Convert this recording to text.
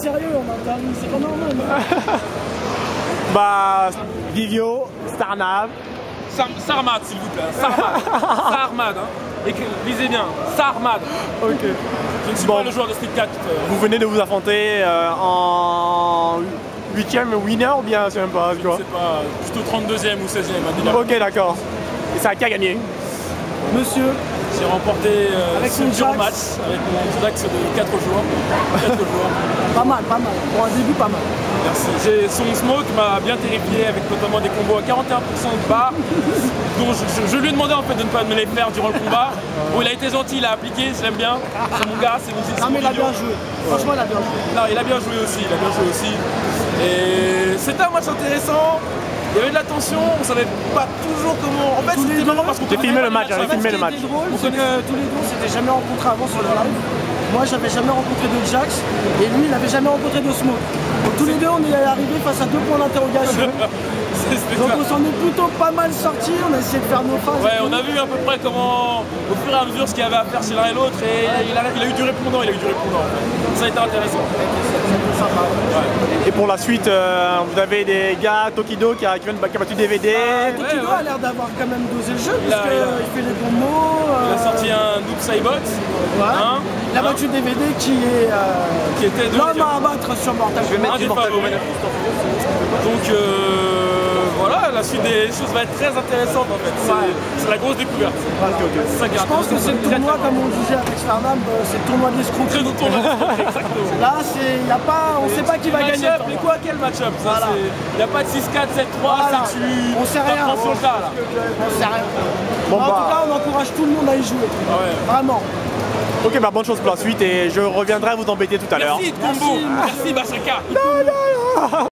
c'est pas normal. Bah, Vivio, Starnab. Sar- Sarmad, s'il vous plaît. Sarmad. Sarmad. Hein. Et que- lisez bien. Sarmad. Ok. Je ne suis Bon. pas le joueur de Street 4. euh, Vous venez de vous affronter euh, en 8ème winner ou bien c'est même pas c'est quoi C'est pas plutôt 32e ou 16e. hein. Ok, d'accord. Et ça a qu'à gagner Monsieur, J'ai remporté euh, Avec ce son dur Jax. match avec mon Jax de 4 jours. 4 jours. pas mal, pas mal. Pour un début, pas mal. Merci. J'ai- Son smoke m'a bien terrifié avec notamment des combos à 41% de barre. dont je, je- je lui ai demandé en fait de ne pas me les faire durant le combat. Bon, il a été gentil, il a appliqué, je l'aime bien. C'est mon gars, c'est mon c'est Non, mais il a bien joué. Franchement, il a bien joué. Non, il a bien joué aussi, il a bien joué aussi. Et c'était un match intéressant. Il y avait de la tension, on savait pas toujours comment. En fait, c'était marrant parce qu'on J'ai filmé le match, j'ai filmé le Ce match. qui était drôle, c'est que tous les deux, on s'était jamais rencontrés avant sur le live. Moi, j'avais jamais rencontré de Jax et lui, il n'avait jamais rencontré de Smoke. Donc, tous les deux, on est arrivés face à deux points d'interrogation. Donc, on s'en est plutôt pas mal sortis. On a essayé de faire nos phases. Ouais, on a vu à peu près comment, au fur et à mesure, ce qu'il y avait à faire chez l'un et l'autre, et il a, il a eu du répondant, il a eu du répondant. Ça a été intéressant. Pour la suite, euh, vous avez des gars, Tokido qui a, qui a battu DVD. Tokido ouais. a l'air d'avoir quand même dosé le jeu, Il parce qu'il il a- fait les bons mots. Il a euh, sorti un Noob Cybox, ouais. hein, Il a battu DVD qui est euh, qui était l'homme à abattre sur Mortal Kombat. un des favoris. Donc euh, voilà, la suite des choses va être très intéressante en fait. C'est Ouais. la grosse découverte. Ça Je pense que c'est le tournoi, comme on disait avec Fernand, euh, c'est le tournoi de Très l'escroquerie. de tournoi, exactement. Là, c'est, y a pas, on sait pas qui va gagner. Mais quoi, quel match-up Ça, Voilà. Il n'y a pas de 6-4, 7-3, Voilà. c'est tu. On sait rien. On sait rien. Bon, en bah. tout cas, on encourage tout le monde à y jouer. Ah ouais. Vraiment. Ok, bah bonne chose pour la suite et je reviendrai vous embêter tout à l'heure. Merci Combo, merci Bachaka.